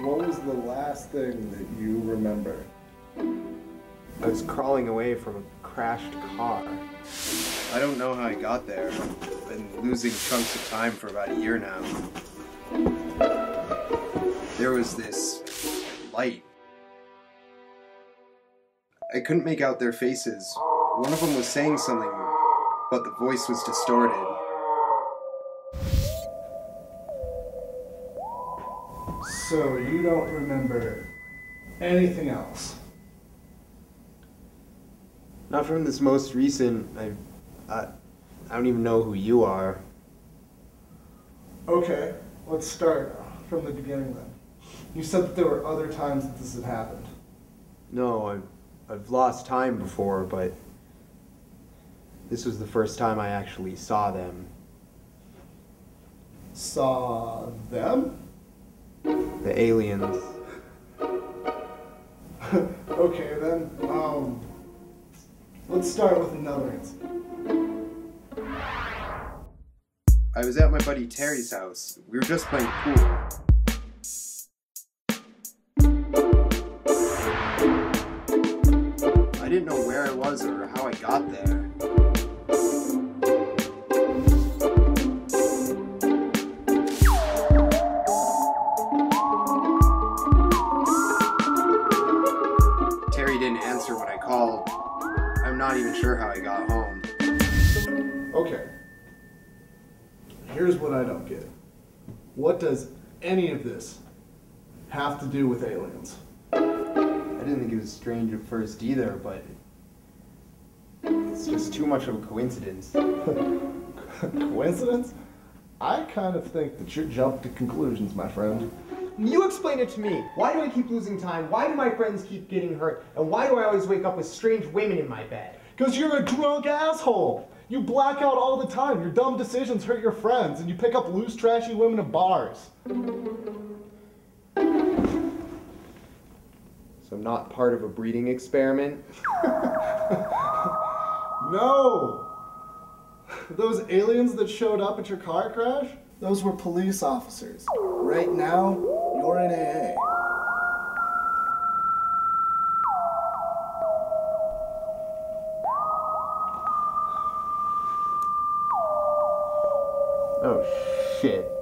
What was the last thing that you remember? I was crawling away from a crashed car. I don't know how I got there. I've been losing chunks of time for about a year now. There was this light. I couldn't make out their faces. One of them was saying something, but the voice was distorted. So you don't remember anything else? Not from this most recent. I, I, I don't even know who you are. Okay, let's start from the beginning then. You said that there were other times that this had happened. No, I've, I've lost time before, but this was the first time I actually saw them. Saw them? The aliens. okay then, um, let's start with another incident. I was at my buddy Terry's house. We were just playing pool. I didn't know where I was or how I got there. I'm not even sure how I got home. Okay. Here's what I don't get. What does any of this have to do with aliens? I didn't think it was strange at first either, but it's just too much of a coincidence. Coincidence? I kind of think that you're jumping to conclusions, my friend. You explain it to me. Why do I keep losing time? Why do my friends keep getting hurt? And why do I always wake up with strange women in my bed? Because you're a drunk asshole. You black out all the time. Your dumb decisions hurt your friends, and you pick up loose, trashy women in bars. So I'm not part of a breeding experiment? No! Those aliens that showed up at your car crash? Those were police officers. Right now, you're in AA. Oh, shit.